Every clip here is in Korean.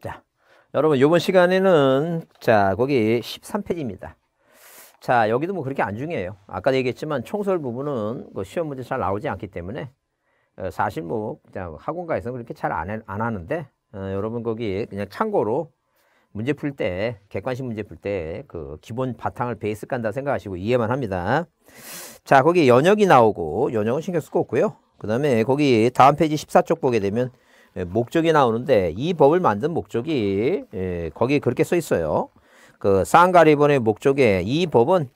자, 여러분 이번 시간에는 자 거기 13페이지입니다. 자 여기도 뭐 그렇게 안 중요해요. 아까 얘기했지만 총설 부분은 그 시험 문제 잘 나오지 않기 때문에 어, 사실 뭐 학원가에서는 그렇게 잘안 안 하는데 어, 여러분 거기 그냥 참고로 문제 풀 때 객관식 문제 풀 때 그 기본 바탕을 베이스 깐다 생각하시고 이해만 합니다. 자 거기 연혁이 나오고 연혁은 신경 쓸 거 없고요. 그 다음에 거기 다음 페이지 14쪽 보게 되면 예, 목적이 나오는데 이 법을 만든 목적이 예, 거기 그렇게 써 있어요. 그 쌍가리본의 목적에 이 법은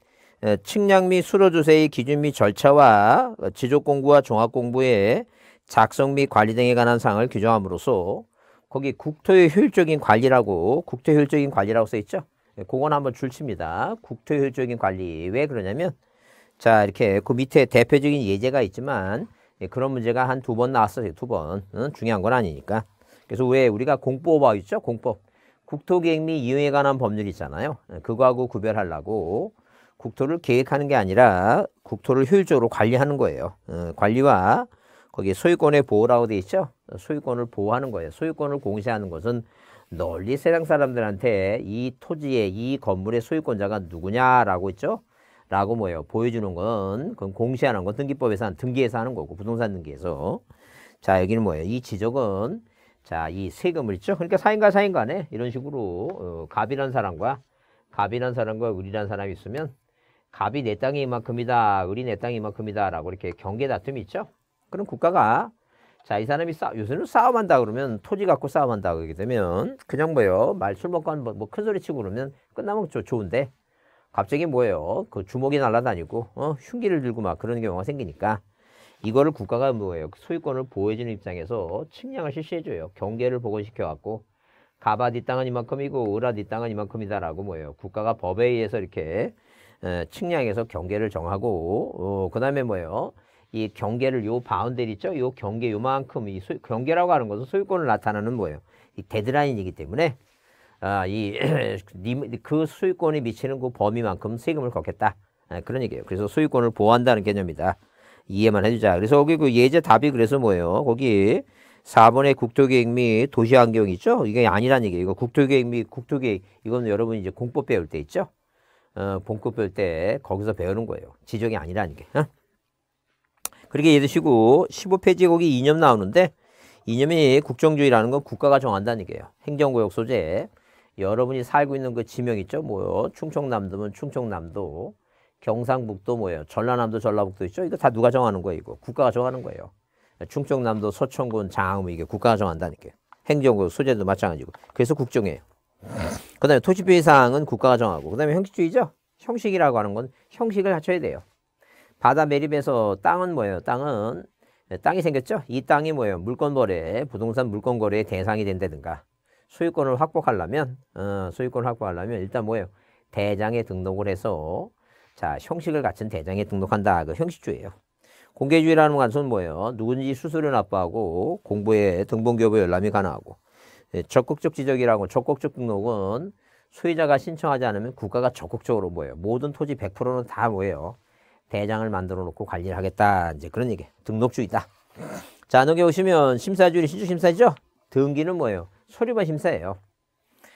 예, 측량 및 수로조세의 기준 및 절차와 지적공부와 종합공부의 작성 및 관리 등에 관한 사항을 규정함으로써 거기 국토의 효율적인 관리라고 국토 효율적인 관리라고 써 있죠. 그건 한번 줄칩니다. 국토 효율적인 관리 왜 그러냐면 자 이렇게 그 밑에 대표적인 예제가 있지만 예, 그런 문제가 한 두 번 나왔어요. 두 번. 응? 중요한 건 아니니까. 그래서 왜 우리가 공법하고 있죠? 공법. 국토계획 및 이용에 관한 법률 있잖아요. 예, 그거하고 구별하려고 국토를 계획하는 게 아니라 국토를 효율적으로 관리하는 거예요. 어, 관리와 거기 소유권의 보호라고 돼 있죠. 소유권을 보호하는 거예요. 소유권을 공시하는 것은 널리 세상 사람들한테 이 토지의 이 건물의 소유권자가 누구냐라고 있죠. 라고 뭐예요? 보여주는 건, 그건 공시하는 건 등기법에서 한 등기에서 하는 거고, 부동산 등기에서. 자, 여기는 뭐예요? 이 지적은, 자, 이 세금을 있죠? 그러니까 사인과 사인 간에 이런 식으로, 어, 갑이란 사람과, 갑이란 사람과 을이란 사람이 있으면, 갑이 내 땅이 이만큼이다, 을이 내 땅이 이만큼이다, 라고 이렇게 경계 다툼이 있죠? 그럼 국가가, 자, 이 사람이 싸, 요새는 싸움한다 그러면, 토지 갖고 싸움한다 그러게 되면, 그냥 뭐예요? 말 술 먹고 뭐, 뭐큰 소리 치고 그러면 끝나면 좋, 좋은데, 갑자기 뭐예요? 그 주먹이 날아다니고 어? 흉기를 들고 막 그런 경우가 생기니까 이거를 국가가 뭐예요? 소유권을 보호해주는 입장에서 측량을 실시해줘요. 경계를 복원시켜갖고 가바 뒷 땅은 이만큼이고 을아 뒷 땅은 이만큼이다라고 뭐예요? 국가가 법에 의해서 이렇게 에, 측량해서 경계를 정하고 어, 그 다음에 뭐예요? 이 경계를 요 바운데리 있죠? 요 경계 요만큼 이 소, 경계라고 하는 것은 소유권을 나타내는 뭐예요? 이 데드라인이기 때문에 아, 이, 그 소유권이 미치는 그 범위만큼 세금을 걷겠다. 아, 그런 얘기예요. 그래서 소유권을 보호한다는 개념이다. 이해만 해주자. 그래서 거기 그 예제 답이 그래서 뭐예요? 거기 4번의 국토계획 및 도시환경 있죠? 이게 아니란 얘기예요. 이거 국토계획 및 국토계획, 이거는 여러분 이제 공법 배울 때 있죠? 어, 본급 배울 때 거기서 배우는 거예요. 지적이 아니라는 게. 어? 그렇게 이해 드시고 15페이지 거기 이념 나오는데 이념이 국정주의라는 건 국가가 정한다는 얘기예요. 행정구역 소재. 여러분이 살고 있는 그 지명 있죠? 뭐요? 충청남도면 충청남도, 경상북도 뭐예요? 전라남도, 전라북도 있죠? 이거 다 누가 정하는 거예요? 이거 국가가 정하는 거예요. 충청남도, 서천군, 장흥 이게 국가가 정한다니까요. 행정구 소재도 마찬가지고. 그래서 국정이에요. 그 다음에 토지표의 사항은 국가가 정하고. 그 다음에 형식주의죠? 형식이라고 하는 건 형식을 갖춰야 돼요. 바다 매립에서 땅은 뭐예요? 땅은 땅이 생겼죠? 이 땅이 뭐예요? 물건거래, 부동산 물건거래의 대상이 된다든가. 소유권을 확보하려면 어, 소유권을 확보하려면 일단 뭐예요? 대장에 등록을 해서 자 형식을 갖춘 대장에 등록한다. 그 형식주예요. 공개주의라는 것은 뭐예요? 누군지 수수료 납부하고 공부에 등본교부 열람이 가능하고 예, 적극적 지적이라고 적극적 등록은 소유자가 신청하지 않으면 국가가 적극적으로 뭐예요? 모든 토지 100%는 다 뭐예요? 대장을 만들어 놓고 관리를 하겠다. 이제 그런 얘기. 등록주의다. 자, 여기 오시면 심사주의 신주심사죠? 등기는 뭐예요? 소리만 심사예요.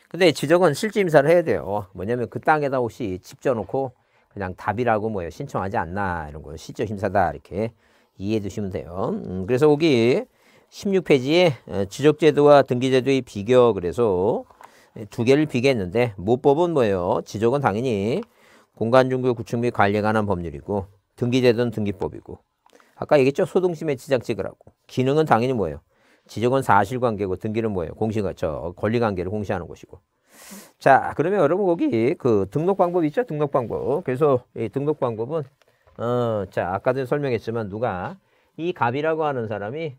근데 지적은 실제 심사를 해야 돼요. 뭐냐면 그 땅에다 혹시 집 져놓고 그냥 답이라고 뭐예요. 신청하지 않나 이런 거 실제 심사다 이렇게 이해해 두시면 돼요. 음, 그래서 거기 16페이지에 지적제도와 등기제도의 비교 그래서 두 개를 비교했는데 모법은 뭐예요? 지적은 당연히 공간중교 구축 및 관리에 관한 법률이고 등기제도는 등기법이고 아까 얘기했죠? 소등심의 지장 찍으라고 기능은 당연히 뭐예요? 지적은 사실관계고 등기는 뭐예요? 공시가 저 권리관계를 공시하는 것이고. 자, 그러면 여러분 거기 그 등록 방법 있죠? 등록 방법. 그래서 이 등록 방법은 어, 자 아까도 설명했지만 누가 이 갑이라고 하는 사람이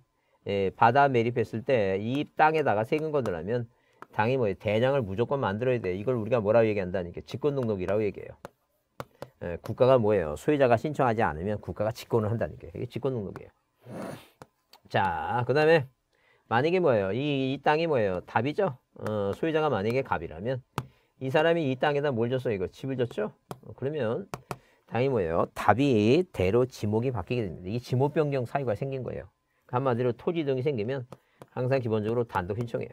예, 바다 매립했을 때 이 땅에다가 세금 거두려면 당이 뭐 대장을 무조건 만들어야 돼. 이걸 우리가 뭐라고 얘기한다니까 직권 등록이라고 얘기해요. 예, 국가가 뭐예요? 소유자가 신청하지 않으면 국가가 직권을 한다니까. 이게 직권 등록이에요. 자, 그다음에 만약에 뭐예요? 이, 이 땅이 뭐예요? 답이죠? 어, 소유자가 만약에 갑이라면 이 사람이 이 땅에다 뭘 줬어? 이거 집을 줬죠? 어, 그러면 당이 뭐예요? 답이 대로 지목이 바뀌게 됩니다. 이 지목 변경 사유가 생긴 거예요. 한마디로 토지 등이 생기면 항상 기본적으로 단독 신청해요.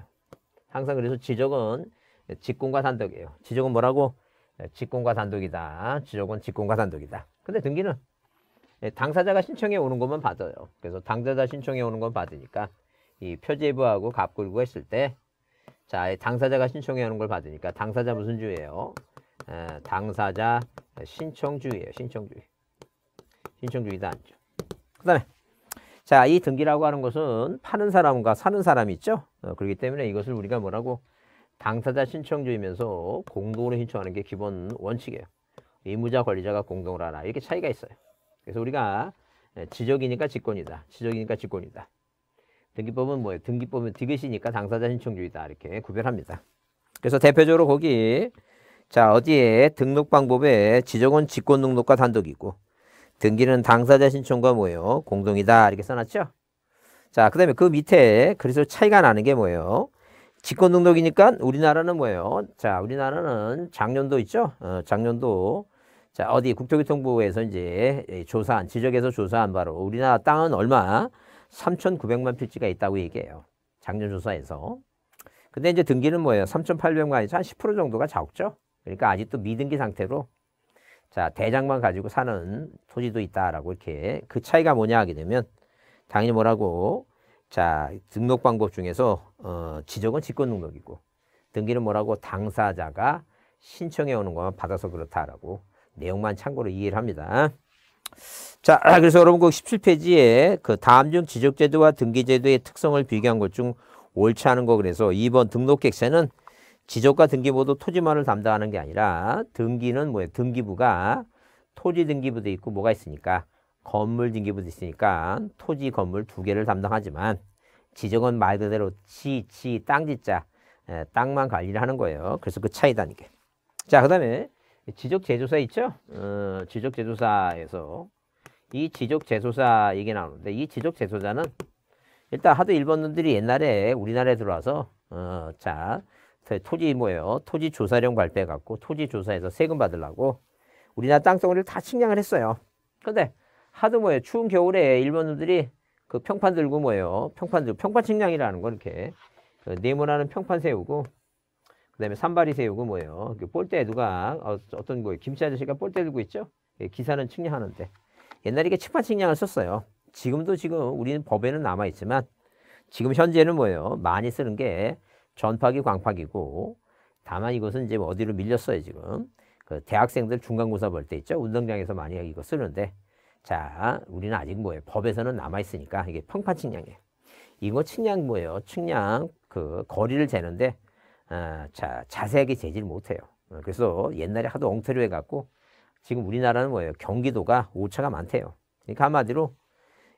항상 그래서 지적은 직공과 단독이에요. 지적은 뭐라고? 직공과 단독이다. 지적은 직공과 단독이다. 근데 등기는 당사자가 신청해 오는 것만 받아요. 그래서 당사자 신청해 오는 건 받으니까 이 표제부하고 갑굴고 했을 때 자, 당사자가 신청해 오는 걸 받으니까 당사자 무슨 주예요? 에, 당사자 신청주의예요. 신청주의. 신청주의다 안죠. 그 다음에 자, 이 등기라고 하는 것은 파는 사람과 사는 사람이 있죠. 어, 그렇기 때문에 이것을 우리가 뭐라고 당사자 신청주이면서 공동으로 신청하는 게 기본 원칙이에요. 의무자 권리자가 공동으로 하나 이렇게 차이가 있어요. 그래서 우리가 지적이니까 직권이다. 지적이니까 직권이다. 등기법은 뭐예요? 등기법은 디귿이니까 당사자 신청주의다. 이렇게 구별합니다. 그래서 대표적으로 거기 자 어디에 등록 방법에 지적은 직권 등록과 단독이고 등기는 당사자 신청과 뭐예요? 공동이다. 이렇게 써놨죠? 자, 그 다음에 그 밑에 그래서 차이가 나는 게 뭐예요? 직권 등록이니까 우리나라는 뭐예요? 자, 우리나라는 작년도 있죠? 어, 작년도 자, 어디 국토교통부에서 이제 조사한, 지적에서 조사한 바로 우리나라 땅은 얼마? 3,900만 필지가 있다고 얘기해요. 작년 조사에서. 근데 이제 등기는 뭐예요? 3,800만에서 한 10% 정도가 적죠? 그러니까 아직도 미등기 상태로 자, 대장만 가지고 사는 토지도 있다라고 이렇게 그 차이가 뭐냐 하게 되면 당연히 뭐라고 자, 등록 방법 중에서 어, 지적은 직권 등록이고 등기는 뭐라고 당사자가 신청해 오는 것만 받아서 그렇다라고 내용만 참고로 이해를 합니다. 자, 그래서 여러분 그 17페이지에 그 다음 중 지적제도와 등기제도의 특성을 비교한 것 중 옳지 않은 거 그래서 2번 등록객세는 지적과 등기 모두 토지만을 담당하는 게 아니라 등기는 뭐예요? 등기부가 토지 등기부도 있고 뭐가 있으니까 건물 등기부도 있으니까 토지 건물 두 개를 담당하지만 지적은 말 그대로 지, 지, 땅 지자 에, 땅만 관리를 하는 거예요. 그래서 그 차이다는 게. 자, 그 다음에 지적 제조사 있죠? 어, 지적 제조사에서 이 지적 제조사 얘기 나오는데 이 지적 제조사는 일단 하도 일본 놈들이 옛날에 우리나라에 들어와서 어, 자 토지 뭐예요? 토지 조사령 발표해 갖고 토지 조사에서 세금 받으려고 우리나라 땅덩어리를 다 측량을 했어요. 근데 하도 뭐예요? 추운 겨울에 일본인들이 그 평판 들고 뭐예요? 평판 들고 평판 측량이라는 거 이렇게 그 네모나는 평판 세우고 그다음에 산발이 세우고 뭐예요? 그 볼때 누가 어, 어떤 뭐 김치 아저씨가 볼때 들고 있죠? 예, 기사는 측량하는데 옛날에 이게 측판 측량을 썼어요. 지금도 지금 우리는 법에는 남아 있지만 지금 현재는 뭐예요? 많이 쓰는 게 전파기 광파기고 다만 이것은 이제 어디로 밀렸어요 지금 그 대학생들 중간고사 볼 때 있죠 운동장에서 많이 이거 쓰는데 자, 우리는 아직 뭐예요? 법에서는 남아 있으니까 이게 평판 측량이에요. 이거 측량 뭐예요? 측량 그 거리를 재는데, 어, 자, 자세하게 재질 못해요. 어, 그래서 옛날에 하도 엉터리 해갖고 지금 우리나라는 뭐예요? 경기도가 오차가 많대요. 그러니까 한마디로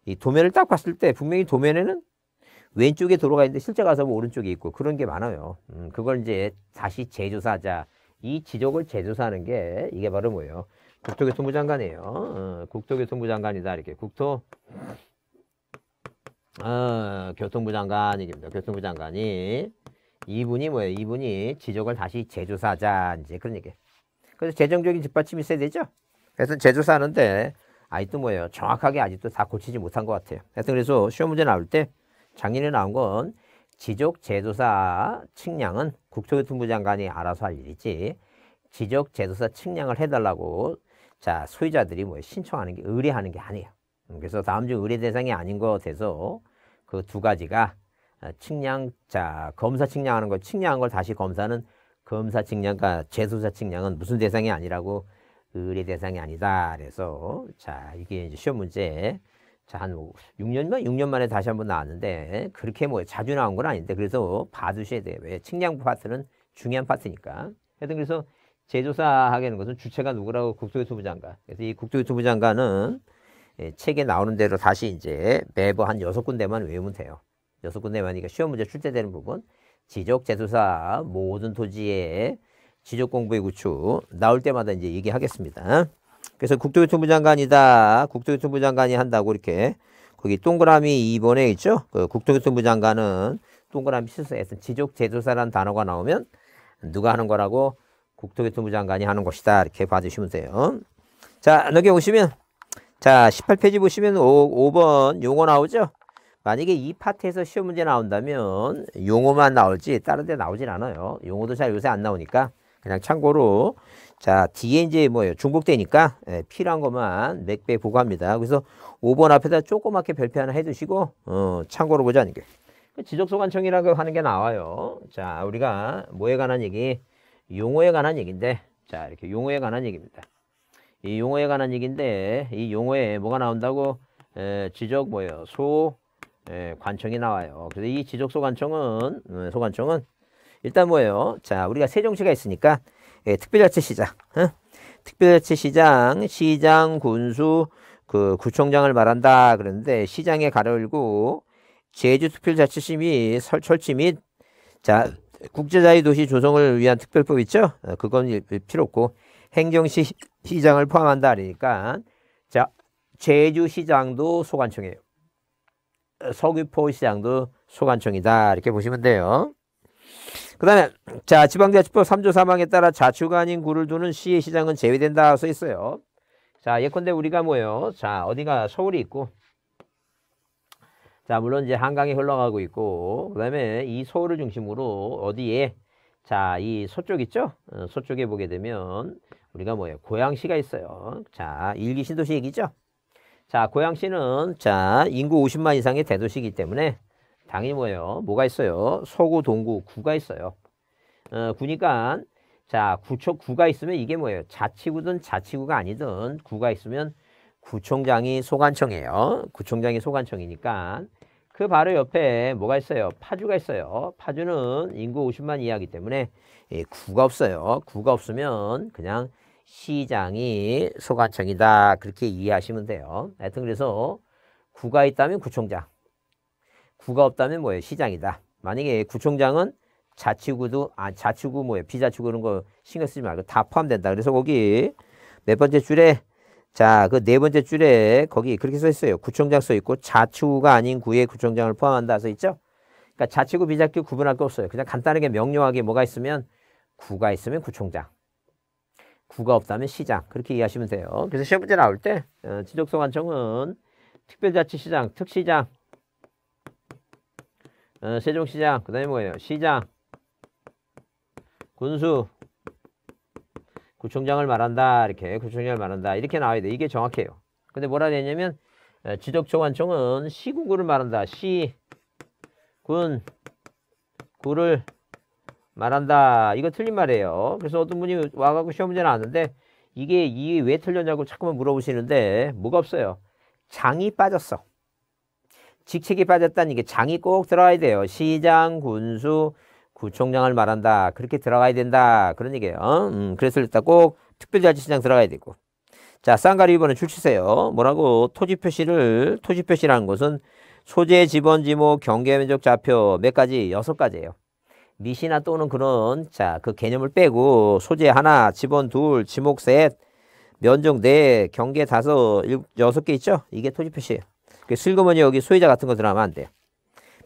이 도면을 딱 봤을 때 분명히 도면에는 왼쪽에 도로가 있는데 실제 가서 뭐 오른쪽에 있고 그런 게 많아요. 음, 그걸 이제 다시 재조사하자. 이 지적을 재조사하는 게 이게 바로 뭐예요? 국토교통부 장관이에요. 어, 국토교통부 장관이다. 이렇게 국토 어, 교통부 장관입니다. 교통부 장관이 이분이 뭐예요? 이분이 지적을 다시 재조사하자 이제 그런 얘기. 그래서 재정적인 뒷받침이 있어야 되죠. 그래서 재조사하는데 아직도 뭐예요? 정확하게 아직도 다 고치지 못한 것 같아요. 하여튼 그래서 시험 문제 나올 때 작년에 나온 건 지적 재조사 측량은 국토교통부 장관이 알아서 할 일이지 지적 재조사 측량을 해달라고 자, 소유자들이 뭐 신청하는 게 의뢰하는 게 아니에요. 음, 그래서 다음 중 의뢰 대상이 아닌 것에서 그 두 가지가 아, 측량, 자, 검사 측량하는 거, 측량한 걸 다시 검사는 검사 측량과 재수사 측량은 무슨 대상이 아니라고 의뢰 대상이 아니다. 그래서 자, 이게 이제 시험 문제 자, 한 6년만, 6년 만에 다시 한번 나왔는데 그렇게 뭐 자주 나온 건 아닌데 그래서 봐두셔야 돼요. 왜? 측량 파트는 중요한 파트니까. 하여튼 그래서 재조사 하게 하는 것은 주체가 누구라고 국토교통부 장관. 그래서 이 국토교통부 장관은 예, 책에 나오는 대로 다시 이제 매번 한 여섯 군데만 외우면 돼요. 여섯 군데만이니까 시험 문제 출제되는 부분. 지적 재조사 모든 토지의 지적 공부의 구축 나올 때마다 이제 얘기하겠습니다. 그래서 국토교통부 장관이다. 국토교통부 장관이 한다고 이렇게 거기 동그라미 2번에 있죠. 그 국토교통부 장관은 동그라미 실수해서 지적 재조사라는 단어가 나오면 누가 하는 거라고 국토교통부 장관이 하는 것이다. 이렇게 봐주시면 돼요. 자, 여기 오시면 자, 18페이지 보시면 5, 5번 용어 나오죠? 만약에 이 파트에서 시험 문제 나온다면 용어만 나올지 다른 데 나오진 않아요. 용어도 잘 요새 안 나오니까 그냥 참고로 자 뒤에 이제 뭐예요 중복되니까 예, 필요한 것만 맥배 보고 합니다. 그래서 5번 앞에다 조그맣게 별표 하나 해두시고 어, 참고로 보자는 게그 지적소관청이라고 하는 게 나와요. 자 우리가 뭐에 관한 얘기 용어에 관한 얘기인데 자 이렇게 용어에 관한 얘기입니다. 이 용어에 관한 얘기인데 이 용어에 뭐가 나온다고 에, 지적 뭐예요 소 에, 관청이 나와요. 그래서 이 지적 소관청은 음, 소관청은 일단 뭐예요? 자 우리가 세종시가 있으니까 예, 특별자치시장, 어? 특별자치시장, 시장, 군수, 그 구청장을 말한다 그러는데 시장에 가려고 제주특별자치심이 설, 설치 및 자 국제자유 도시 조성을 위한 특별법 있죠? 어, 그건 필요 없고 행정시 시장을 포함한다 그러니까 자 제주시장도 소관청이에요. 서귀포 시장도 소관청이다 이렇게 보시면 돼요. 그 다음에 자 지방자치법 3조 3항에 따라 자치구가 아닌 구를 두는 시의 시장은 제외된다 써 있어요. 자 예컨대 우리가 뭐예요? 자 어디가 서울이 있고 자 물론 이제 한강이 흘러가고 있고 그 다음에 이 서울을 중심으로 어디에 자 이 서쪽 있죠? 어, 서쪽에 보게 되면 우리가 뭐예요? 고양시가 있어요. 자 일기 신도시 얘기죠? 자 고양시는 자 인구 50만 이상의 대도시이기 때문에 당연히 뭐예요? 뭐가 있어요? 서구, 동구, 구가 있어요. 어, 구니까 자 구청 구가 있으면 이게 뭐예요? 자치구든 자치구가 아니든 구가 있으면 구청장이 소관청이에요. 구청장이 소관청이니까 그 바로 옆에 뭐가 있어요? 파주가 있어요. 파주는 인구 50만 이하기 때문에 예, 구가 없어요. 구가 없으면 그냥 시장이 소관청이다. 그렇게 이해하시면 돼요. 하여튼 그래서 구가 있다면 구청장, 구가 없다면 뭐예요? 시장이다. 만약에 구청장은 자치구도 아 자치구 뭐예요? 비자치구 그런 거 신경 쓰지 말고 다 포함된다. 그래서 거기 몇 번째 줄에 자, 그 네 번째 줄에 거기 그렇게 써 있어요. 구청장 써 있고 자치구가 아닌 구의 구청장을 포함한다 써 있죠? 그러니까 자치구 비자치구 구분할 거 없어요. 그냥 간단하게 명료하게 뭐가 있으면 구가 있으면 구청장. 구가 없다면 시장. 그렇게 이해하시면 돼요. 그래서 시험 문제 나올 때 어, 지적소관청은 특별자치시장, 특시장, 어, 세종시장, 그 다음에 뭐예요? 시장, 군수, 구청장을 말한다. 이렇게 구청장을 말한다. 이렇게 나와야 돼. 이게 정확해요. 근데 뭐라 되냐면 어, 지적소관청은 시군구를 말한다. 시, 군, 구를 말한다. 이거 틀린 말이에요. 그래서 어떤 분이 와가지고 시험 문제 나왔는데 이게 이게 왜 틀렸냐고 자꾸만 물어보시는데 뭐가 없어요. 장이 빠졌어. 직책이 빠졌다는 이게 장이 꼭 들어가야 돼요. 시장, 군수, 구청장을 말한다. 그렇게 들어가야 된다. 그런 얘기예요. 음, 그래서 일단 꼭 특별자치시장 들어가야 되고. 자, 쌍가리 2번은 출치세요. 뭐라고? 토지 표시를, 토지 표시라는 것은 소재, 지번, 지목, 경계 면적, 좌표 몇 가지? 여섯 가지예요. 미시나 또는 그런 자, 그 개념을 빼고 소재 하나, 지번 둘, 지목 셋, 면적 네, 경계 다섯, 일, 여섯 개 있죠? 이게 토지 표시예요. 그 슬그머니 여기 소유자 같은 거 들어가면 안 돼요.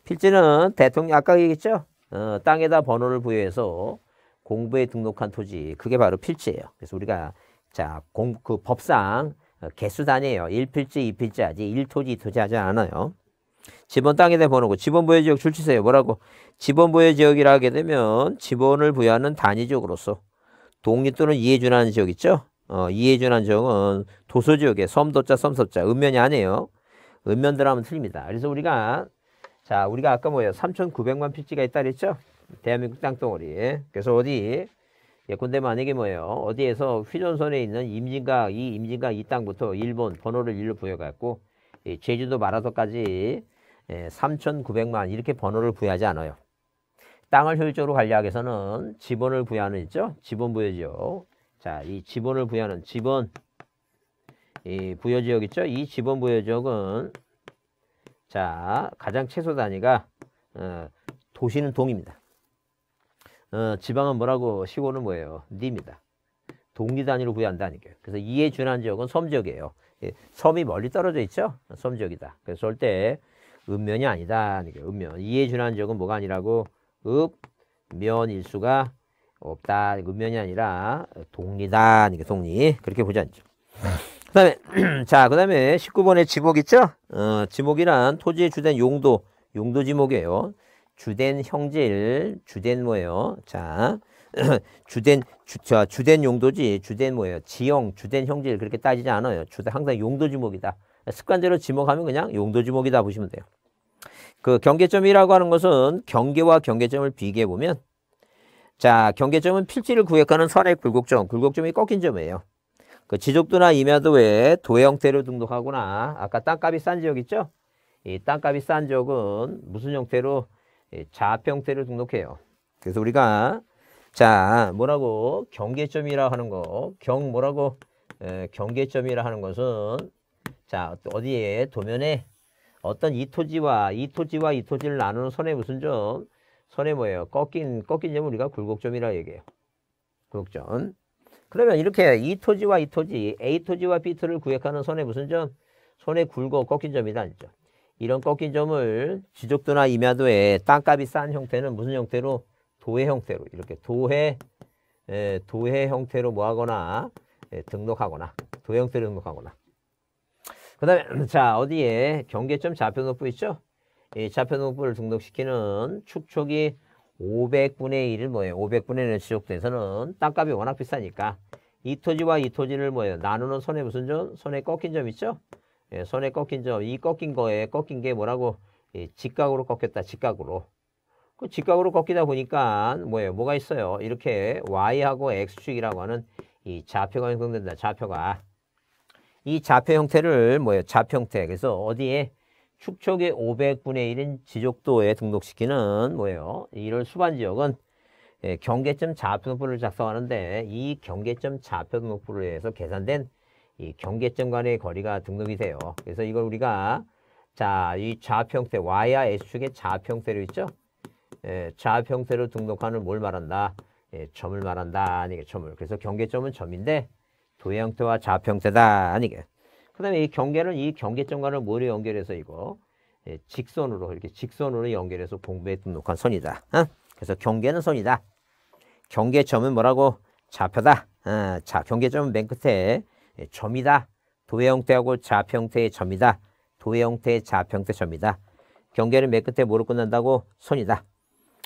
필지는 대통령 아까 얘기했죠? 어, 땅에다 번호를 부여해서 공부에 등록한 토지 그게 바로 필지예요. 그래서 우리가 자, 공, 그 법상 어, 개수 단위예요. 1필지, 2필지 하지 1토지, 2토지 하지 않아요. 지번 땅에다 번호고 지번 부여 지역 줄치세요. 뭐라고? 지번 부여 지역이라 하게 되면 지번을 부여하는 단위적으로서 독립 또는 이해 준하는 지역 있죠? 어, 이해 준하는 지역은 도서 지역에 섬도자, 섬섭자, 음면이 아니에요. 은면들 하면 틀립니다. 그래서 우리가 자 우리가 아까 뭐예요? 3,900만 필지가 있다 그랬죠? 대한민국 땅덩어리. 그래서 어디 예컨대 만약에 뭐예요? 어디에서 휘전선에 있는 임진각 이 임진각 이 땅부터 일본 번호를 일로 부여갖고 제주도 마라도까지 3,900만 이렇게 번호를 부여하지 않아요. 땅을 효율적으로 관리하기 위해서는 지번을 부여하는 있죠? 지번 부여죠. 자, 이 지번을 부여하는 지번 이 부여 지역 있죠? 이 지번 부여 지역은 자 가장 최소 단위가 어, 도시는 동입니다. 어, 지방은 뭐라고 시골은 뭐예요? 니입니다. 동리 단위로 부여한다는 거예요. 그래서 이에 준한 지역은 섬 지역이에요. 예, 섬이 멀리 떨어져 있죠? 섬 지역이다. 그래서 절대 읍면이 아니다. 읍면. 이에 준한 지역은 뭐가 아니라고? 읍, 면 일 수가 없다. 읍면이 아니라 동리다. 동리. 그렇게 보지 않죠. 그 다음에 자 그 다음에 19번에 지목 있죠? 어, 지목이란 토지의 주된 용도 용도 지목이에요. 주된 형질 주된 뭐예요? 자 주된 주, 자, 주된 용도지 주된 뭐예요? 지형 주된 형질 그렇게 따지지 않아요. 주된 항상 용도 지목이다. 습관대로 지목하면 그냥 용도 지목이다 보시면 돼요. 그 경계점이라고 하는 것은 경계와 경계점을 비교해 보면 자 경계점은 필지를 구획하는 선의 굴곡점, 굴곡점이 꺾인 점이에요. 그 지적도나 임야도에 도해 형태로 등록하거나 아까 땅값이 싼 지역 있죠? 이 땅값이 싼 지역은 무슨 형태로 좌표 형태로 등록해요. 그래서 우리가 자 뭐라고 경계점이라 하는 거, 경 뭐라고 에, 경계점이라 하는 것은 자 어디에 도면에 어떤 이 토지와 이 토지와 이 토지를 나누는 선의 무슨 점? 선의 뭐예요? 꺾인 꺾인 점을 우리가 굴곡점이라 얘기해요. 굴곡점. 그러면 이렇게 이 토지와 이 토지, A 토지와 B 토를 구획하는 선의 무슨 점? 선의 굴곡 꺾인 점이다. 죠 이런 꺾인 점을 지적도나 임야도에 땅값이 싼 형태는 무슨 형태로? 도해 형태로 이렇게 도해 에, 도해 형태로 뭐하거나 에, 등록하거나 도해 형태로 등록하거나 그 다음에 자 어디에 경계점 좌표노부 있죠? 이 좌표노부를 등록시키는 축척이 500분의 1을 뭐예요? 500분의 1 지적돼서는 땅값이 워낙 비싸니까 이 토지와 이 토지를 뭐예요? 나누는 손에 무슨 점? 손에 꺾인 점 있죠? 예, 손에 꺾인 점. 이 꺾인 거에 꺾인 게 뭐라고? 예, 직각으로 꺾였다. 직각으로. 그 직각으로 꺾이다 보니까 뭐예요? 뭐가 있어요? 이렇게 y하고 x축이라고 하는 이 좌표가 형성된다. 좌표가. 이 좌표 형태를 뭐예요? 좌표 형태. 그래서 어디에 축척의 500분의 1인 지적도에 등록시키는 뭐예요? 이럴 수반 지역은 예, 경계점 좌표 등록부를 작성하는데 이 경계점 좌표 등록부를 해서 계산된 이 경계점 간의 거리가 등록이 돼요. 그래서 이걸 우리가 자, 이 좌표 형태 Y와 S축의 좌표 형태로 있죠? 예, 좌표 형태로 등록하는 뭘 말한다? 예, 점을 말한다. 아니게 점을. 그래서 경계점은 점인데 도형 형태와 좌표 형태다. 아니게. 그 다음에 이 경계는 이 경계점과를 뭐로 연결해서 이거 예, 직선으로 이렇게 직선으로 연결해서 공부에 등록한 선이다. 어? 그래서 경계는 선이다. 경계점은 뭐라고? 좌표다. 어, 자, 경계점은 맨 끝에 예, 점이다. 도해 형태하고 좌표 형태의 점이다. 도해 형태의 좌표 형태 점이다. 경계는 맨 끝에 뭐로 끝난다고? 선이다.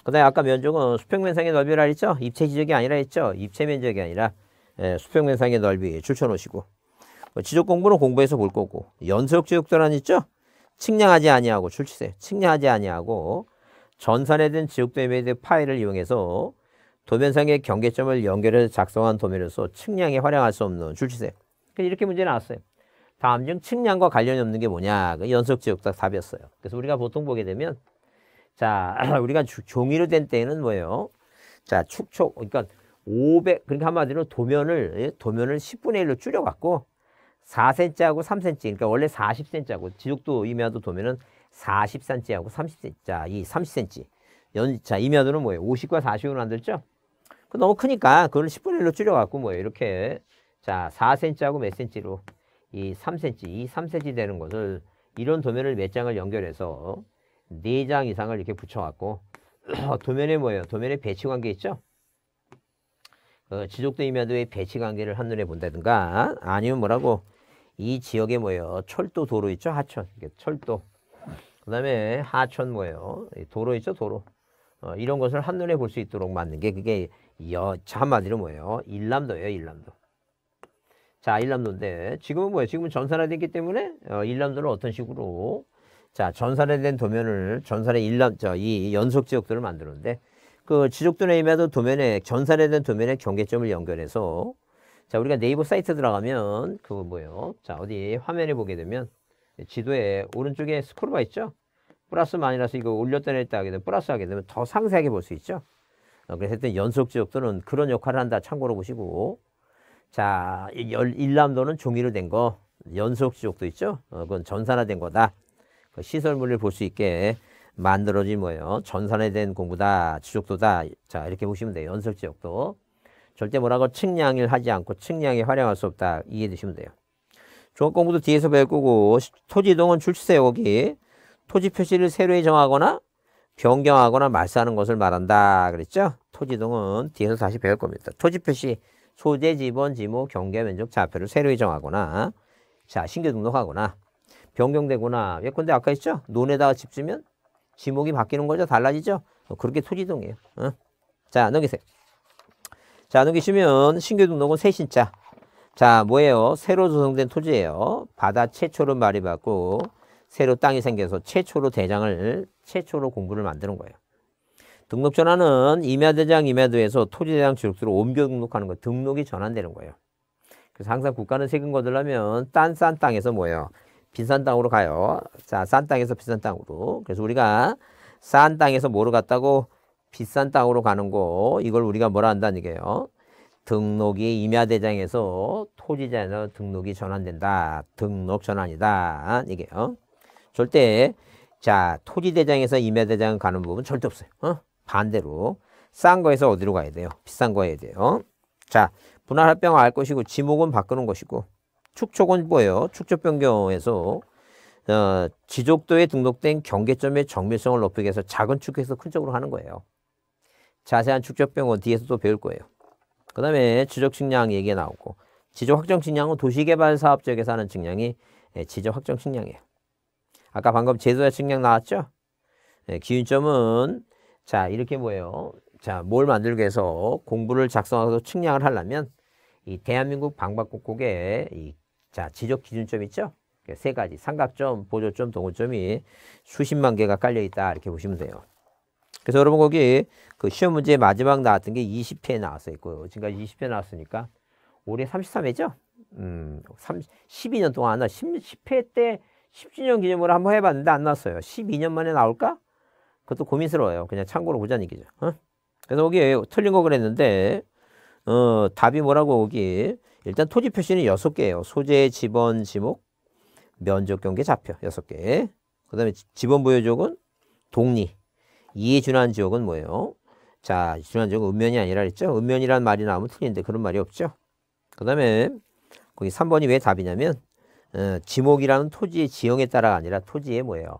그 다음에 아까 면적은 수평면상의 넓이라 했죠? 입체 지적이 아니라 했죠? 입체 면적이 아니라 예, 수평면상의 넓이 줄쳐놓으시고 뭐 지적 공부는 공부해서 볼 거고 연속 지역도란 있죠? 측량하지 아니하고 출치세 측량하지 아니하고 전산에 든 지역도에 대한 파일을 이용해서 도면상의 경계점을 연결해서 작성한 도면에서 측량에 활용할 수 없는 출치세 이렇게 문제 나왔어요. 다음 중 측량과 관련이 없는 게 뭐냐? 그 연속 지역도 답이었어요. 그래서 우리가 보통 보게 되면 자 우리가 종이로 된 때는 뭐예요? 자 축촉 그러니까 500 그러니까 한마디로 도면을 예, 도면을 10분의 1로 줄여갖고 4cm하고 3cm 그러니까 원래 40cm하고 지속도 임야도 도면은 40cm하고 30cm 자 이 30cm 연, 자 임야도는 뭐예요? 50과 40으로 만들죠? 그 너무 크니까 그걸 10분의 1로 줄여갖고 뭐예요? 이렇게 자 4cm하고 몇 cm로? 이 3cm 이 3cm 되는 것을 이런 도면을 몇 장을 연결해서 4장 이상을 이렇게 붙여갖고 도면에 뭐예요? 도면에 배치 관계 있죠 어, 지속도 임야도의 배치 관계를 한눈에 본다든가 아니면 뭐라고 이 지역에 뭐예요? 철도 도로 있죠? 하천. 철도. 그 다음에 하천 뭐예요? 도로 있죠? 도로. 어, 이런 것을 한눈에 볼 수 있도록 만든 게 그게 여, 한마디로 뭐예요? 일남도예요 일남도. 자 일남도인데 지금은 뭐예요? 지금은 전산화됐기 때문에 어, 일남도를 어떤 식으로 자 전산화된 도면을 전산의 일남 저이 연속 지역들을 만드는데 그 지적도나 임야도 도면에 전산에 대한 도면에 경계점을 연결해서 자 우리가 네이버 사이트 들어가면 그 뭐예요? 자 어디 화면에 보게 되면 지도에 오른쪽에 스크롤바 있죠? 플러스 마이너스 이거 올렸다 냈다 하게 되면 플러스 하게 되면 더 상세하게 볼 수 있죠? 어, 그래서 하여튼 연속 지역도는 그런 역할을 한다 참고로 보시고. 자 일남도는 종이로 된 거 연속 지역도 있죠? 어, 그건 전산화된 거다. 그 시설물을 볼 수 있게 만들어진 뭐예요? 전산에 대한 공부다, 지적도다. 자, 이렇게 보시면 돼요. 연설 지적도. 절대 뭐라고 측량을 하지 않고 측량에 활용할 수 없다. 이해해 두시면 돼요. 종합 공부도 뒤에서 배울 거고, 토지 이동은 출시세 여기. 토지 표시를 새로 정하거나 변경하거나 말소하는 것을 말한다. 그랬죠? 토지 이동은 뒤에서 다시 배울 겁니다. 토지 표시, 소재, 지번, 지모, 경계, 면적, 좌표를 새로 정하거나 자, 신규 등록하거나 변경되거나 예컨대 아까 했죠? 논에다가 집 지면 지목이 바뀌는 거죠. 달라지죠. 어, 그렇게 토지동이에요. 어? 자, 넘기세요. 자, 넘기시면 신규 등록은 새 신자. 자, 뭐예요? 새로 조성된 토지예요. 바다 최초로 말이 받고 새로 땅이 생겨서 최초로 대장을 최초로 공부를 만드는 거예요. 등록 전환은 임야대장 임야도에서 토지대장 지역수로 옮겨 등록하는 거 등록이 전환되는 거예요. 그래서 항상 국가는 세금 거두려면 딴 싼 땅에서 뭐예요? 비싼 땅으로 가요. 자, 싼 땅에서 비싼 땅으로. 그래서 우리가 싼 땅에서 뭐로 갔다고 비싼 땅으로 가는 거 이걸 우리가 뭐라 한다는 얘기예요. 등록이 임야대장에서 토지자에서 등록이 전환된다. 등록 전환이다. 이게요. 절대 자 토지대장에서 임야대장 가는 부분 절대 없어요. 어? 반대로 싼 거에서 어디로 가야 돼요? 비싼 거 해야 돼요. 자 분할합병을 알 것이고 지목은 바꾸는 것이고 축척은 뭐예요? 축적 변경에서 어, 지적도에 등록된 경계점의 정밀성을 높이기 위해서 작은 축에서 큰 쪽으로 하는 거예요. 자세한 축적 변경은 뒤에서 또 배울 거예요. 그 다음에 지적 측량 얘기가 나오고 지적 확정 측량은 도시개발 사업 지역에서 하는 측량이 예, 지적 확정 측량이에요. 아까 방금 제도자 측량 나왔죠? 네, 기준점은 자 이렇게 뭐예요? 자 뭘 만들기 위해서 공부를 작성하고 측량을 하려면 이 대한민국 방방곡곡에 이 자 지적 기준점 있죠? 세 가지 삼각점, 보조점, 동호점이 수십만 개가 깔려 있다 이렇게 보시면 돼요. 그래서 여러분 거기 그 시험 문제 마지막 나왔던 게 20회 나왔어 있고 지금까지 20회 나왔으니까 올해 33회죠? 음, 30, 12년 동안 안 나. 10, 10 회 때 10주년 기념으로 한번 해봤는데 안 나왔어요. 12년 만에 나올까? 그것도 고민스러워요. 그냥 참고로 보자는 얘기죠. 어? 그래서 거기 틀린 거 그랬는데 어, 답이 뭐라고 거기 일단 토지 표시는 여섯 개예요. 소재, 지번, 지목, 면적, 경계, 좌표 여섯 개. 그 다음에 지번 부여족은 독리. 이에 준한 지역은 뭐예요? 자, 준한 지역은 음면이 아니라 그랬죠? 음면이란 말이 나오면 틀린데 그런 말이 없죠. 그 다음에 거기 3번이 왜 답이냐면 어, 지목이라는 토지의 지형에 따라 아니라 토지의 뭐예요?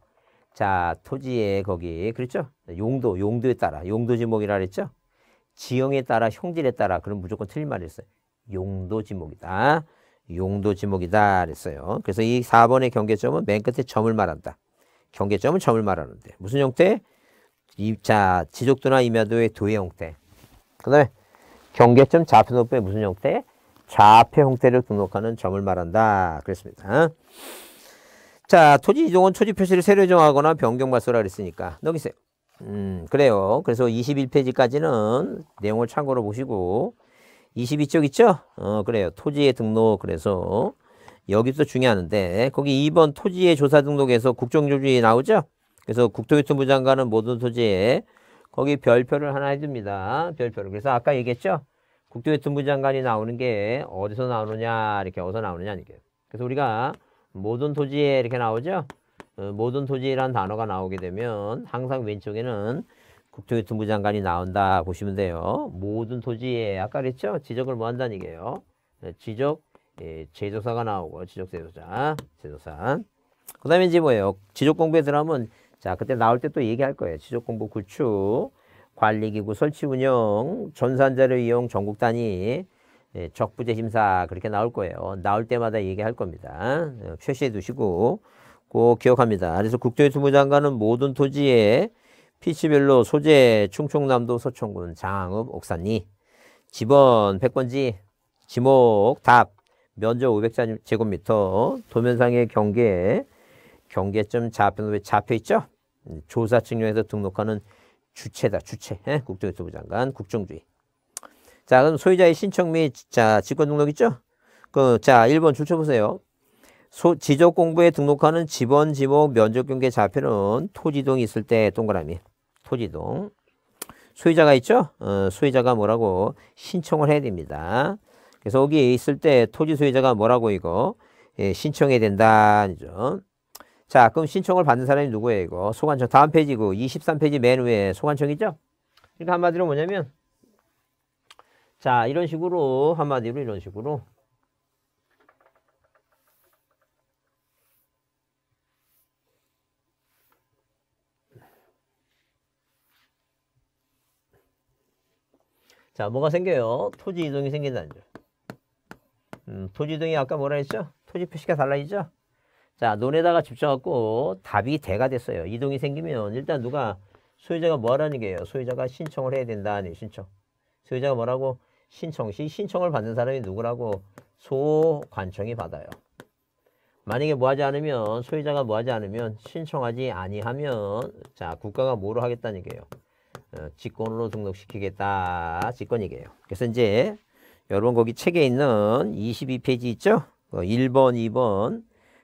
자, 토지의 거기 그렇죠? 용도, 용도에 따라 용도 지목이라 그랬죠? 지형에 따라 형질에 따라 그럼 무조건 틀린 말이었어요. 용도 지목이다. 용도 지목이다 그랬어요. 그래서 이 4번의 경계점은 맨 끝에 점을 말한다. 경계점은 점을 말하는데 무슨 형태? 이, 자, 지적도나 임야도의 도의 형태. 그 다음에 경계점 좌표 높이의 무슨 형태? 좌표 형태를 등록하는 점을 말한다. 그랬습니다. 자, 토지 이동은 토지 표시를 새로 정하거나 변경 발소라 그랬으니까 넘기세요. 음, 그래요. 그래서 21페이지까지는 내용을 참고로 보시고 22쪽 있죠? 어, 그래요. 토지의 등록 그래서 여기서 중요한데 거기 2번 토지의 조사 등록에서 국정조주에 나오죠? 그래서 국토교통부 장관은 모든 토지에 거기 별표를 하나 해줍니다. 별표를. 그래서 아까 얘기했죠? 국토교통부 장관이 나오는 게 어디서 나오느냐 이렇게 어디서 나오느냐 이게. 그래서 우리가 모든 토지에 이렇게 나오죠. 어, 모든 토지라는 단어가 나오게 되면 항상 왼쪽에는 국토교통부 장관이 나온다 보시면 돼요. 모든 토지에 아까 그랬죠. 지적을 뭐 한다는 얘기예요. 네, 지적 예, 제조사가 나오고 지적 제조사 제조사. 그 다음에 이제 뭐예요. 지적 공부에 들어가면 자 그때 나올 때 또 얘기할 거예요. 지적 공부 구축 관리기구 설치 운영, 전산자료 이용 전국 단위, 예, 적부제 심사 그렇게 나올 거예요. 나올 때마다 얘기할 겁니다. 어, 표시해 두시고 꼭 기억합니다. 그래서 국토교통부 장관은 모든 토지에 피치별로 소재 충청남도 서천군 장읍 옥산리 지번 100번지 지목 답 면적 500제곱미터 도면상의 경계 경계점 좌표 좌표 있죠? 조사 측량에서 등록하는 주체다, 주체. 예? 국토교통부 장관, 국정주의. 자, 그럼 소유자의 신청 및, 자, 직권 등록 있죠? 그, 자, 1번 줄쳐 보세요. 소, 지적 공부에 등록하는 지번, 지목, 면적 경계 좌표는 토지동이 있을 때 동그라미. 토지동. 소유자가 있죠? 어, 소유자가 뭐라고 신청을 해야 됩니다. 그래서 여기 있을 때 토지 소유자가 뭐라고 이거 예, 신청해야 된다. 죠 자, 그럼 신청을 받는 사람이 누구예요, 이거? 소관청. 다음 페이지고, 23페이지 맨 위에 소관청이죠? 그러니까 한마디로 뭐냐면, 자, 이런 식으로, 한마디로 이런 식으로. 자, 뭐가 생겨요? 토지 이동이 생긴다는 점. 음, 토지 이동이 아까 뭐라 했죠? 토지 표시가 달라지죠? 자, 논에다가 집중하고 답이 대가 됐어요. 이동이 생기면 일단 누가 소유자가 뭐라는 게요? 소유자가 신청을 해야 된다. 네, 신청. 소유자가 뭐라고? 신청 시 신청을 받는 사람이 누구라고? 소관청이 받아요. 만약에 뭐 하지 않으면 소유자가 뭐 하지 않으면 신청하지 아니하면 자 국가가 뭐로 하겠다는 얘기예요. 어, 직권으로 등록시키겠다. 직권이게요. 그래서 이제 여러분 거기 책에 있는 22페이지 있죠? 어, 1번, 2번,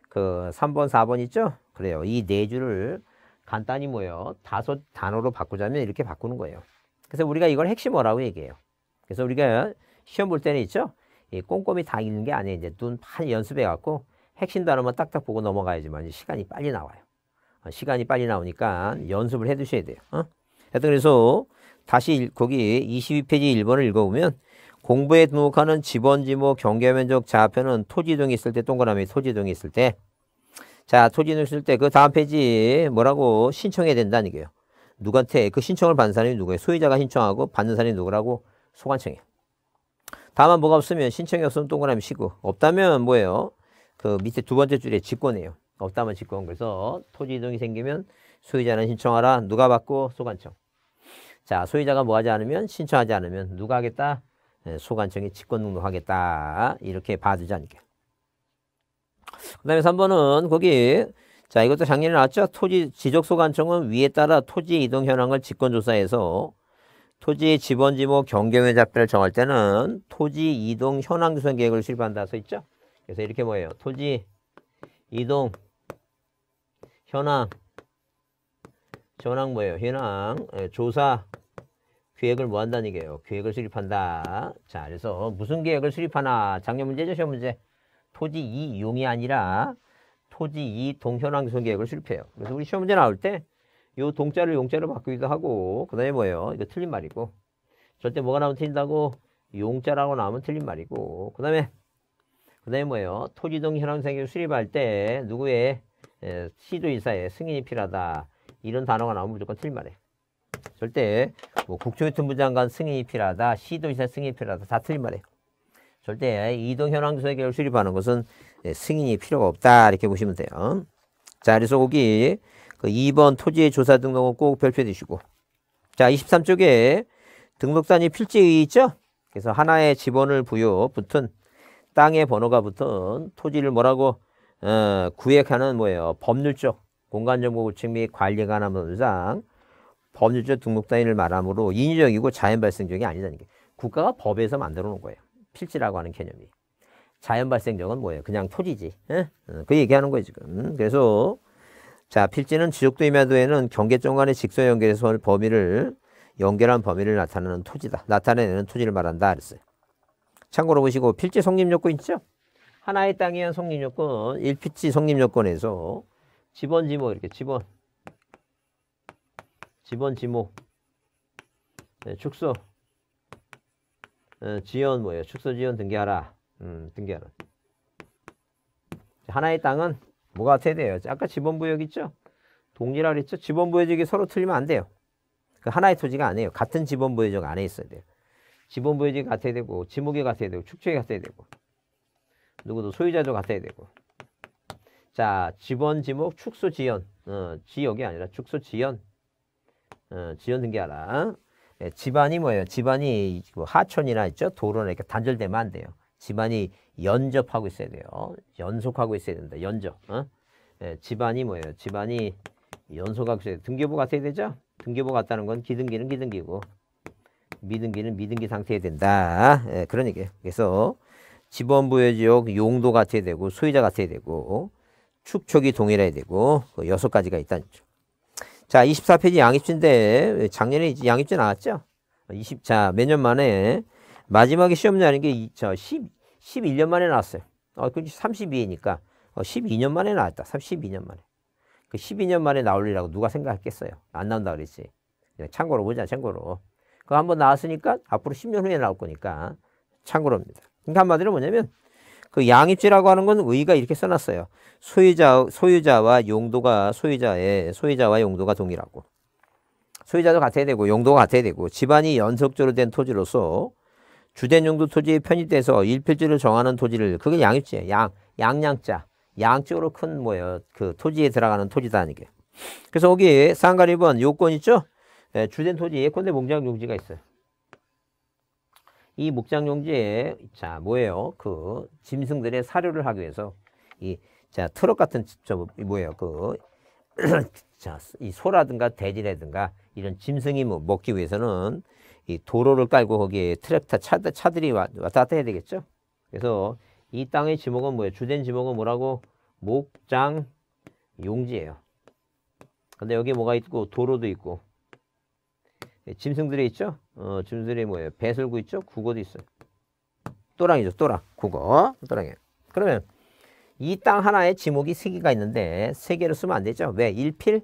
그 3번, 4번 있죠? 그래요. 이 네 줄을 간단히 뭐예요? 다섯 단어로 바꾸자면 이렇게 바꾸는 거예요. 그래서 우리가 이걸 핵심어라고 얘기해요. 그래서 우리가 시험 볼 때는 있죠? 이 꼼꼼히 다 읽는 게 아니에요. 이제 눈 많이 연습해 갖고 핵심 단어만 딱딱 보고 넘어가야지만 시간이 빨리 나와요. 어, 시간이 빨리 나오니까 연습을 해 두셔야 돼요. 어? 하여튼 그래서 다시 거기 22페이지 1번을 읽어보면 공부에 등록하는 지번, 지목, 경계면적, 좌표는 토지동이 있을 때 동그라미 토지동이 있을 때 자, 토지동이 있을 때 그 다음 페이지 뭐라고 신청해야 된다는 얘기예요. 누구한테 그 신청을 받는 사람이 누구예요? 소유자가 신청하고 받는 사람이 누구라고? 소관청이에요. 다만 뭐가 없으면 신청이 없으면 동그라미 치고 없다면 뭐예요? 그 밑에 두 번째 줄에 직권이에요. 없다면 직권. 그래서 토지 이동이 생기면 소유자는 신청하라. 누가 받고 소관청. 자, 소유자가 뭐 하지 않으면 신청하지 않으면 누가 하겠다? 네, 소관청이 직권 등록하겠다. 이렇게 봐두지 않게. 그 다음에 3번은 거기 자 이것도 작년에 나왔죠. 토지 지적소관청은 위에 따라 토지 이동 현황을 직권조사해서 토지의 지번 지목 경계면 잡배를 정할 때는 토지 이동 현황 조성 계획을 수립한다 써 있죠. 그래서 이렇게 뭐예요? 토지 이동 현황 현황 뭐예요? 현황 예, 조사 계획을 뭐 한다는 얘기예요? 계획을 수립한다. 자, 그래서 무슨 계획을 수립하나? 작년 문제죠, 시험 문제. 토지 이용이 아니라 토지 이동 현황 조성 계획을 수립해요. 그래서 우리 시험 문제 나올 때 요 동자를 용자로 바꾸기도 하고 그다음에 뭐예요? 이거 틀린 말이고 절대 뭐가 나오면 틀린다고 용자라고 나오면 틀린 말이고 그다음에 그 다음에 뭐예요? 토지동 현황 생계를 수립할 때 누구의 에, 시도이사의 승인이 필요하다. 이런 단어가 나오면 무조건 틀린 말이에요. 절대 뭐 국토교통부 장관 승인이 필요하다. 시도이사 승인이 필요하다. 다 틀린 말이에요. 절대 이동 현황 조사 계획을 수립하는 것은 승인이 필요가 없다. 이렇게 보시면 돼요. 자, 그래서 거기 그 2번 토지의 조사 등록은 꼭 별표해 주시고 자, 23쪽에 등록단위 필지의 있죠? 그래서 하나의 지번을 부여 붙은 땅의 번호가 붙은 토지를 뭐라고 어, 구획하는 뭐예요? 법률적 공간정보 구축 및 관한 법상 법률적 등록 단위를 말하므로 인위적이고 자연 발생적이 아니다는 게 국가가 법에서 만들어 놓은 거예요. 필지라고 하는 개념이. 자연 발생적은 뭐예요? 그냥 토지지. 예? 어, 그 얘기하는 거예요, 지금. 그래서 자, 필지는 지적도 임야도에는 경계점 간의 직선 연결해서 범위를 연결한 범위를 나타내는 토지다. 나타내는 토지를 말한다. 그랬어요. 참고로 보시고 필지 성립 요건 있죠? 하나의 땅에 의한 성립 요건, 1필지 성립 요건에서 지번 지목 이렇게 지번 지번 지목 네, 축소 네, 지연 뭐예요? 축소 지연 등기하라. 음, 등기하라. 하나의 땅은 뭐가 같아야 돼요? 아까 지번부역 있죠? 동일하라 그랬죠? 지번부여적이 서로 틀리면 안 돼요. 그 하나의 토지가 아니에요. 같은 지번부여적 안에 있어야 돼요. 지번부여지 같아야 되고 지목이 같아야 되고 축적이 같아야 되고 누구도 소유자도 같아야 되고 자 지번 지목 축소 지연. 어, 지역이 아니라 축소 지연. 어, 지연 등기하라. 예, 집안이 뭐예요? 집안이 뭐 하천이나 있죠? 도로나 이렇게 단절되면 안 돼요. 집안이 연접하고 있어야 돼요. 연속하고 있어야 된다. 연접. 어? 예, 집안이 뭐예요? 집안이 연속하고 있어야 돼 등기부 같아야 되죠? 등기부 같다는 건 기등기는 기등기고 미등기는 미등기 상태에 된다. 예, 그런 얘기예요. 그래서 지번부여 지역 용도 같아야 되고 소유자 같아야 되고 축척이 동일해야 되고 그 여섯 가지가 있다는 죠 자, 24페이지 양입지인데 작년에 양입지 나왔죠? 20, 자, 몇 년 만에 마지막에 시험 나는 게저 10, 11년 만에 나왔어요. 어, 그 32니까 어, 12년 만에 나왔다. 32년 만에. 그 12년 만에 나올리라고 누가 생각했겠어요? 안 나온다 그랬지. 참고로 보자, 참고로. 그한번 나왔으니까 앞으로 10년 후에 나올 거니까 참고로입니다. 그러니까 한마디로 뭐냐면 그 양입지라고 하는 건 의의가 이렇게 써놨어요. 소유자 소유자와 용도가 소유자의 소유자와 용도가 동일하고 소유자도 같아야 되고 용도가 같아야 되고 집안이 연속적으로 된 토지로서 주된 용도 토지에 편입돼서 일필지를 정하는 토지를 그게 양입지예요. 양 양양자. 양쪽으로 큰 뭐예요? 그 토지에 들어가는 토지다 이게. 그래서 거기 상가리 1번 요건 있죠? 예, 주된 토지 예컨대 목장 용지가 있어요. 이 목장 용지에 자 뭐예요? 그 짐승들의 사료를 하기 위해서 이 자 트럭 같은 저 뭐예요? 그 자, 이 소라든가 돼지라든가 이런 짐승이 뭐 먹기 위해서는 이 도로를 깔고 거기에 트랙터 차, 차들이 왔다 갔다 해야 되겠죠? 그래서 이 땅의 지목은 뭐예요? 주된 지목은 뭐라고? 목장 용지예요. 근데 여기 뭐가 있고 도로도 있고 예, 짐승들이 있죠? 어, 짐승들이 뭐예요? 배설구 있죠? 국어도 있어요. 또랑이죠, 또랑. 국어, 또랑이에요. 그러면 이 땅 하나에 지목이 세 개가 있는데 세 개로 쓰면 안 되죠? 왜? 일필?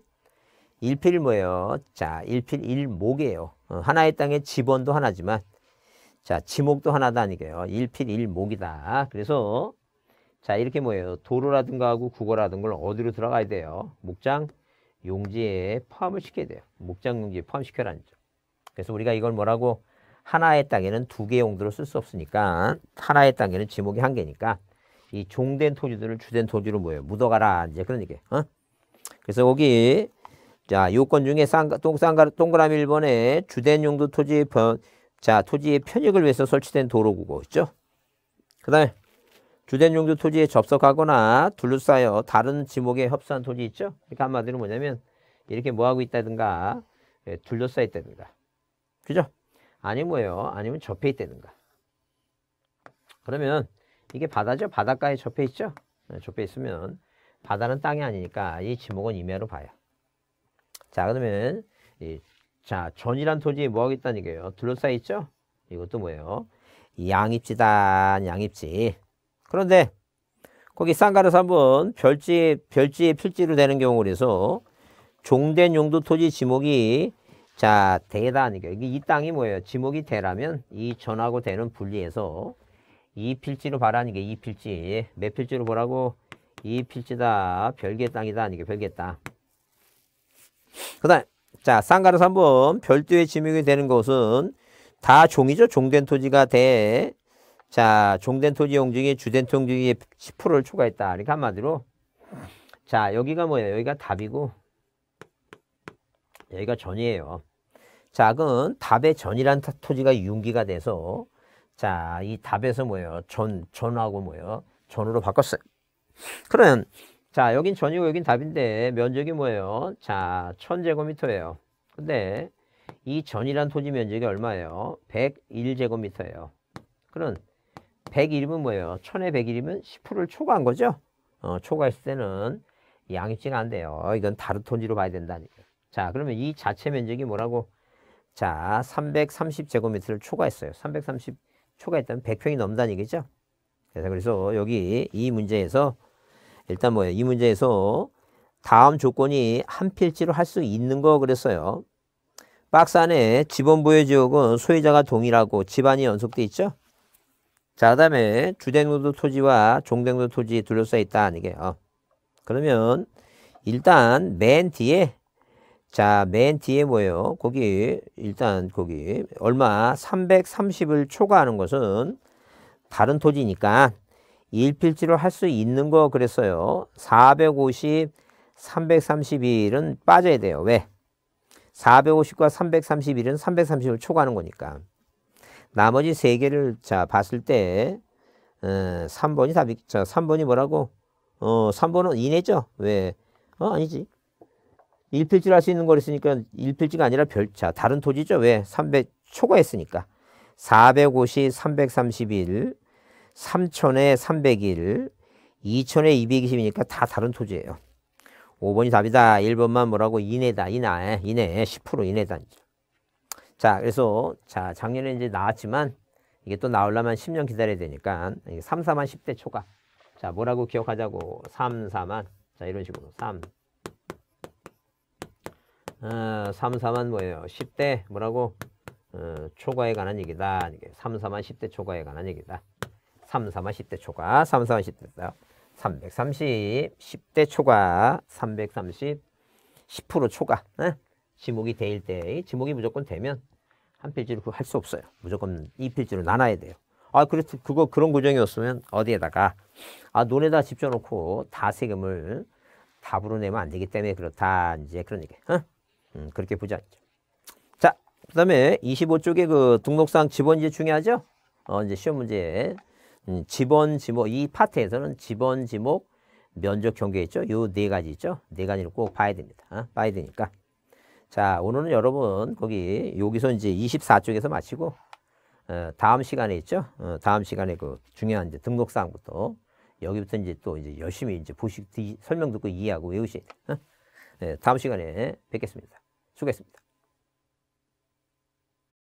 일필 뭐예요? 자, 일필 일목이에요. 어, 하나의 땅에 지번도 하나지만 자, 지목도 하나다 아니게요. 일필 일목이다. 그래서 자, 이렇게 뭐예요? 도로라든가 하고 국어라든가 어디로 들어가야 돼요? 목장 용지에 포함을 시켜야 돼요. 목장 용지에 포함시켜라는 죠 그래서 우리가 이걸 뭐라고 하나의 땅에는 두 개의 용도로 쓸 수 없으니까 하나의 땅에는 지목이 한 개니까 이 종된 토지들을 주된 토지로 뭐예요? 묻어가라 이제 그런 얘기예요. 어? 그래서 거기 자 요건 중에 쌍가, 동쌍가, 동그라미 1번에 주된 용도 토지 자 토지의 편익을 위해서 설치된 도로구고 있죠. 그 다음에 주된 용도 토지에 접속하거나 둘러싸여 다른 지목에 협소한 토지 있죠. 그러니까 한마디로 뭐냐면 이렇게 뭐하고 있다든가 예, 둘러싸여 있다든가 그죠? 아니 뭐예요? 아니면 접해 있다든가. 그러면 이게 바다죠? 바닷가에 접해 있죠? 네, 접해 있으면 바다는 땅이 아니니까 이 지목은 임야로 봐요. 자 그러면 이, 자 전이란 뭐하고 있다는 얘기예요? 둘러싸여 있죠? 이것도 뭐예요? 양입지다 양입지. 그런데 거기 쌍가르에서 한번 별지 별지의 필지로 되는 경우를 해서 종된 용도 토지 지목이 자, 대다 아니까 이게 이 땅이 뭐예요? 지목이 대라면 이 전하고 대는 분리해서 이 필지로 바라니까 이 필지 몇 필지로 보라고 이 필지다 별개 땅이다 아니게 별개 땅. 그다음 자 쌍가르 3번 별도의 지목이 되는 것은 다 종이죠. 종된 토지가 돼. 자 종된 토지 용증이 주된 토지의 10%를 초과했다. 그러니까 한마디로 자 여기가 뭐예요? 여기가 답이고 여기가 전이에요. 작은 답의 전이란 토지가 융기가 돼서 자, 이 답에서 뭐예요? 전, 전하고 뭐예요? 전으로 바꿨어요. 그러면 자, 여긴 전이고 여긴 답인데 면적이 뭐예요? 자, 1000제곱미터예요. 근데 이 전이란 토지 면적이 얼마예요? 101제곱미터예요. 그럼 101이면 뭐예요? 1000에 101이면 10%를 초과한 거죠? 어, 초과했을 때는 양입지가 안 돼요. 이건 다른 토지로 봐야 된다니까. 자, 그러면 이 자체 면적이 뭐라고? 자, 330제곱미터를 초과했어요. 330 초과했다면 100평이 넘다는 얘기죠. 그래서 그래서 여기 이 문제에서 일단 뭐예요? 이 문제에서 다음 조건이 한 필지로 할 수 있는 거 그랬어요. 박스 안에 지번 부여 지역은 소유자가 동일하고 집안이 연속돼 있죠. 자, 그다음에 주된구도 토지와 종된구도 토지 둘러싸여 있다 이게요. 그러면 일단 맨 뒤에 자, 맨 뒤에 뭐예요? 거기 일단 거기 얼마 330을 초과하는 것은 다른 토지니까 일필지로 할 수 있는 거 그랬어요. 450, 331은 빠져야 돼요. 왜? 450과 331은 330을 초과하는 거니까. 나머지 세 개를 자 봤을 때 어, 3번이 답이 자 3번이 뭐라고? 어 3번은 이내죠. 왜? 어 아니지. 일필지를 할 수 있는 걸 있으니까 일필지가 아니라 별자 다른 토지죠. 왜? 300 초과했으니까. 450, 331, 3000에 301, 2000에 220이니까 다 다른 토지예요. 5번이 답이다. 1번만 뭐라고? 이내다. 이내. 이내. 10% 이내다. 자, 그래서 자, 작년에 이제 나왔지만 이게 또 나오려면 10년 기다려야 되니까 3, 4만 10대 초과. 자, 뭐라고 기억하자고? 3, 4만. 자, 이런 식으로. 3, 어, 3, 4만 뭐예요? 10대 뭐라고? 어, 초과에 관한 얘기다. 3, 4만 10대 초과에 관한 얘기다. 3, 4만 10대 초과. 3, 4만 10대다. 330, 10대 초과. 330, 10% 초과. 어? 지목이 대일 때 지목이 무조건 되면 한 필지로 할수 없어요. 무조건 이 필지로 나눠야 돼요. 아, 그래서 그거 그런 구정이었으면 어디에다가 아, 논에다 집혀놓고 다 세금을 답으로 내면 안 되기 때문에 그렇다. 이제 그런 얘기. 어? 음, 그렇게 보자. 자, 그 다음에 25쪽에 그 등록상 지번지 중요하죠? 어, 이제 시험 문제 음, 지번 지목 이 파트에서는 지번 지목 면적 경계 있죠? 요 네 가지 있죠? 네 가지를 꼭 봐야 됩니다. 어? 봐야 되니까. 자, 오늘은 여러분 거기 여기서 이제 24쪽에서 마치고 어, 다음 시간에 있죠? 어, 다음 시간에 그 중요한 이제 등록사항부터 여기부터 이제 또 이제 열심히 이제 보시 설명 듣고 이해하고 외우셔야 돼. 어? 네, 다음 시간에 뵙겠습니다. 수고했습니다.